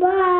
Bye.